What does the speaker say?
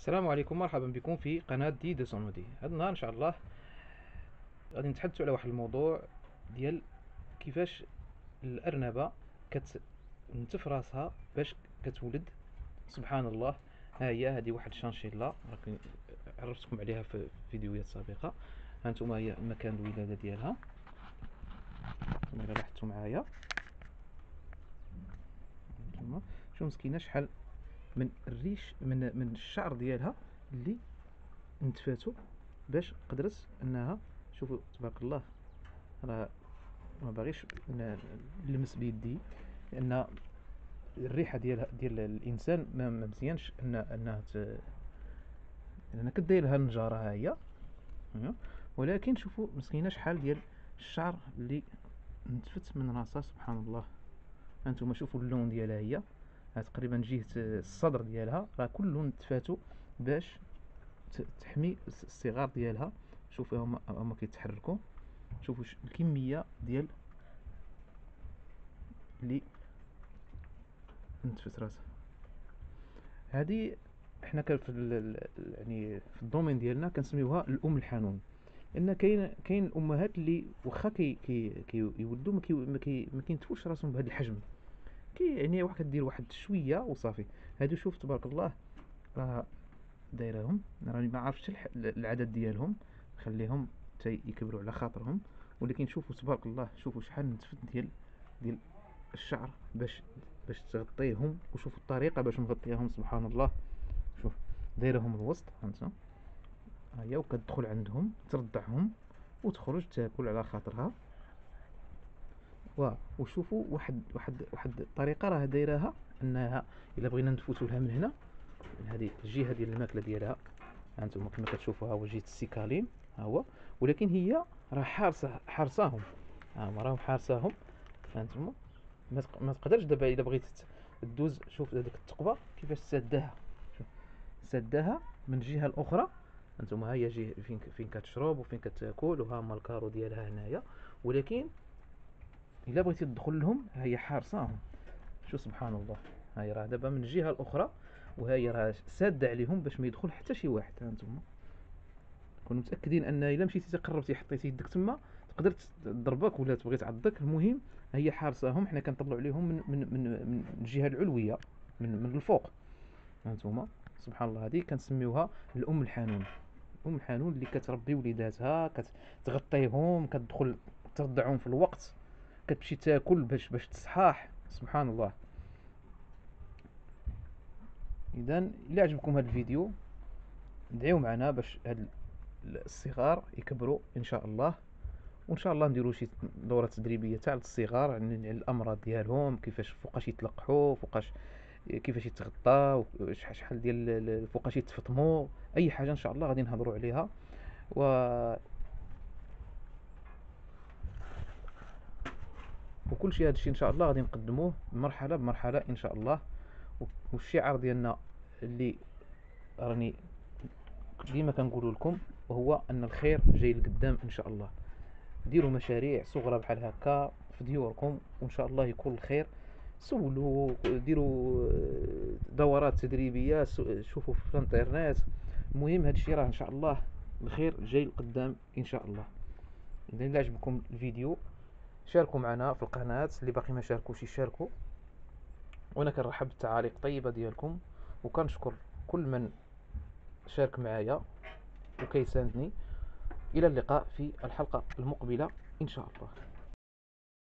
السلام عليكم. مرحبا بكم في قناة دي دو سونودي هذا النهار إن شاء الله غادي نتحدثوا على واحد الموضوع ديال كيفاش الأرنبة كتنتف راسها باش كتولد. سبحان الله. ها هي هذه واحد الشانشيلا. عرفتكم عليها في فيديوهات سابقة. هانتوما هي مكان الولادة ديالها. إلا لاحظتوا معايا. شوف مسكينة شحال من الريش من من الشعر ديالها اللي نتفاتو باش قدرت أنها شوفوا تبارك الله راه ما باغيش نلمس بيدي لأن الريحة ديال ديال الإنسان ما مزيانش أن أنها ت... لأن كدير لها النجارة ها هي ولكن شوفوا مسكينة شحال ديال الشعر اللي نتفت من راسها سبحان الله. هانتوما شوفوا اللون ديالها هي تقريبا جهة الصدر ديالها. راه كلهم تفاتوا باش تحمي الصغار ديالها. شوفوا هما هما كيتحركوا شوفوا الكمية ديال اللي نتفت راسها. هذه حنا كان في يعني في الدومين ديالنا كنسميوها الأم الحنون. لأن كاين كاين الأمهات اللي واخا كي كي كيولدوا ما كي ما كينتفوش راسهم بهذا الحجم. كي يعني واحد كدير واحد شوية وصافي. هادو شوف تبارك الله راه دايرهم. راني ما عرفتش العدد ديالهم. خليهم حتى يكبروا على خاطرهم. ولكن شوفوا تبارك الله شوفوا شحال نتفت ديال ديال الشعر باش باش تغطيهم. وشوفوا الطريقة باش نغطيهم سبحان الله. شوف دايرهم الوسط هانتا هيا وكتدخل عندهم ترضعهم وتخرج تاكل على خاطرها. وشوفوا واحد واحد واحد الطريقة راه دايراها أنها إلا بغينا نفوتوا لها من هنا من هذه الجهة ديال الماكلة ديالها. هانتوما كما كتشوفوا ها هو جهة السيكالين ها هو. ولكن هي راه حارسة حارساهم. ها هما راهم حارساهم. هانتوما ما تقدرش دابا إلا بغيت دوز شوف هذيك الثقبه كيفاش سداها سداها من الجهة الأخرى. هانتوما ها هي فين فين كتشرب وفين كتاكل وها هما الكارو ديالها هنايا. ولكن الا بغيتي تدخل لهم هي حارساهم. شو سبحان الله. هاي راه دابا من الجهة الأخرى وهي راه سادة عليهم باش ما يدخل حتى شي واحد. ها أنتم كونوا متأكدين أن إلا مشيتي تقربتي حطيتي يدك تما تقدر تضربك ولا تبغي تعضك. المهم هي حارساهم. حنا كنطلعوا عليهم من من من, من الجهة العلوية من من الفوق. هانتوما سبحان الله هذه كنسميوها الأم الحنون الأم الحنون اللي كتربي وليداتها كتغطيهم كتدخل ترضعهم في الوقت. كتمشي تاكل باش باش تصحاح. سبحان الله. اذا إلى عجبكم هذا الفيديو ادعيو معنا باش هاد الصغار يكبروا إن شاء الله. وإن شاء الله نديروا شي دورة تدريبية تاع الصغار يعني الأمراض ديالهم كيفاش فوقاش يتلقحوا فوقاش كيفاش يتغطى شحال ديال فوقاش يتفطموا. أي حاجة إن شاء الله غادي نهضروا عليها. و هذا الشيء إن شاء الله غادي نقدموه مرحلة بمرحلة إن شاء الله. والشعار ديالنا اللي راني ديما كنقول لكم وهو أن الخير جاي لقدام إن شاء الله. ديروا مشاريع صغرى بحال هكا في ديوركم وإن شاء الله يكون الخير. سولوا ديروا دورات تدريبية شوفوا في الإنترنت. المهم هذا الشيء راه إن شاء الله الخير جاي لقدام إن شاء الله. اذا عجبكم الفيديو شاركوا معنا في القناة اللي باقي ما شاركوش يشاركوا. وأنا كنرحب بالتعاليق الطيبة ديالكم وكنشكر كل من شارك معايا وكيساندني. إلى اللقاء في الحلقة المقبلة إن شاء الله.